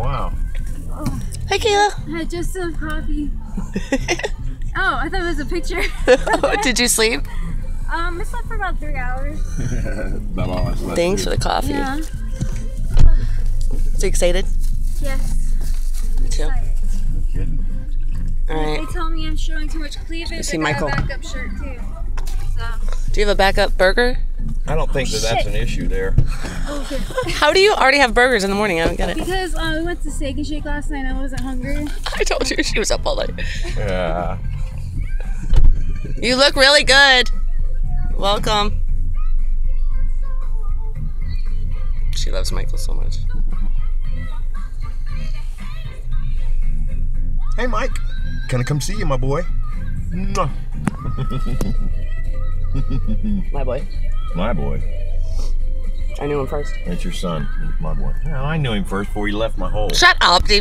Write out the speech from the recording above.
Wow. Hi, Kayla. I had just some coffee. oh, I thought it was a picture. Did you sleep? um, I slept for about three hours. About all I slept Thanks for the coffee. Yeah. So excited? Yes. I'm too. excited. Kidding. All They right. told me I'm showing too much cleavage. see I got Michael. a backup shirt too. So. Do you have a backup burger? I don't think that that's an issue there. Oh, good. How do you already have burgers in the morning? I don't get it. Because uh, we went to Steak and Shake last night and I wasn't hungry. I told you she was up all night. Yeah. You look really good. Welcome. She loves Michael so much. Hey, Mike. Can I come see you, my boy? Mwah. My boy. My boy. I knew him first. That's your son. He's my boy. Well, I knew him first before he left my hole. Shut up, David.